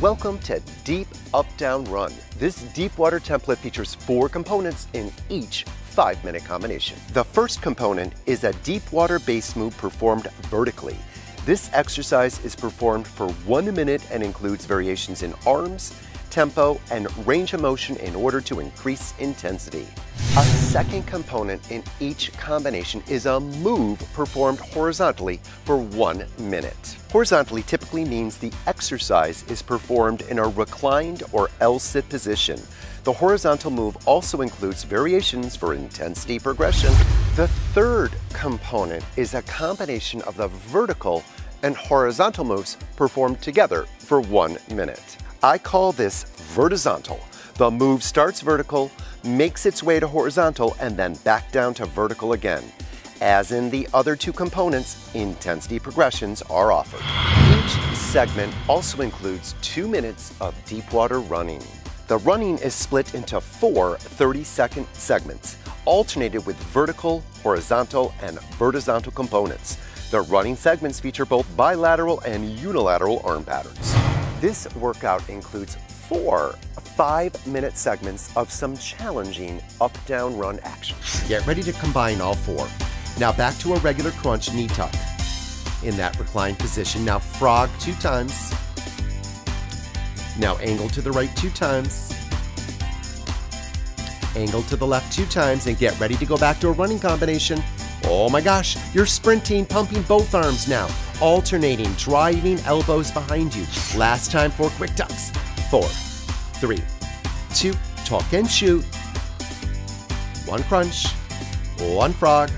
Welcome to Deep Up Down Run. This deep water template features four components in each five minute combination. The first component is a deep water base move performed vertically. This exercise is performed for one minute and includes variations in arms, tempo, and range of motion in order to increase intensity. A second component in each combination is a move performed horizontally for one minute. Horizontally typically means the exercise is performed in a reclined or L-sit position. The horizontal move also includes variations for intensity progression. The third component is a combination of the vertical and horizontal moves performed together for one minute. I call this vertizontal. The move starts vertical, makes its way to horizontal, and then back down to vertical again. As in the other two components, intensity progressions are offered. Each segment also includes two minutes of deep water running. The running is split into four 30-second segments, alternated with vertical, horizontal, and vertizontal components. The running segments feature both bilateral and unilateral arm patterns. This workout includes four five-minute segments of some challenging up-down run action. Get ready to combine all four. Now back to a regular crunch knee tuck. In that reclined position, now frog two times. Now angle to the right two times. Angle to the left two times and get ready to go back to a running combination. Oh my gosh, you're sprinting, pumping both arms now, alternating, driving elbows behind you. Last time for quick tucks. Four, three, two, tuck and shoot. One crunch, one frog,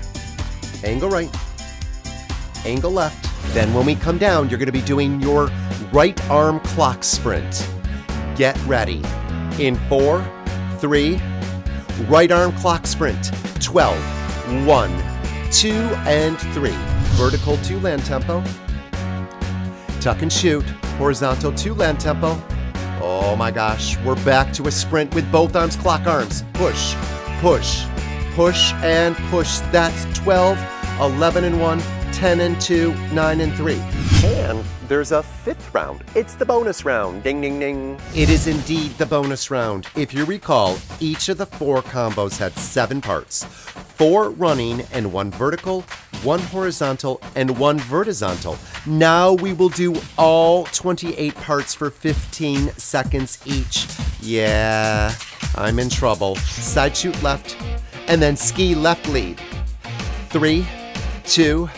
angle right, angle left. Then when we come down, you're gonna be doing your right arm clock sprint. Get ready. In four, three, right arm clock sprint. 12, one, two, and three. Vertical two land tempo. Tuck and shoot. Horizontal two land tempo. Oh my gosh, we're back to a sprint with both arms clock arms. Push, push, push, and push. That's 12, 11 and 1, 10 and 2, 9 and 3. And there's a fifth round. It's the bonus round. Ding, ding, ding. It is indeed the bonus round. If you recall, each of the four combos had seven parts four running and one vertical, one horizontal, and one vertical. Now we will do all 28 parts for 15 seconds each. Yeah, I'm in trouble. Side shoot left, and then ski left lead. Three, two,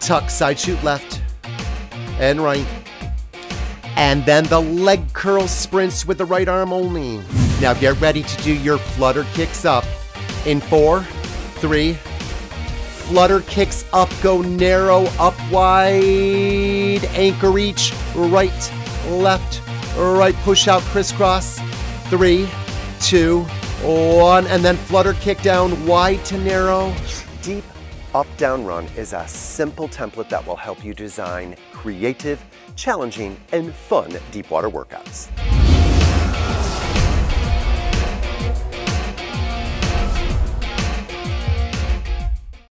tuck side shoot left, and right. And then the leg curl sprints with the right arm only. Now get ready to do your flutter kicks up in four, three. Flutter kicks up, go narrow, up wide, anchor reach, right, left, right, push out, crisscross. Three, two, one, and then flutter kick down, wide to narrow. Deep up down run is a simple template that will help you design creative, challenging, and fun deep water workouts.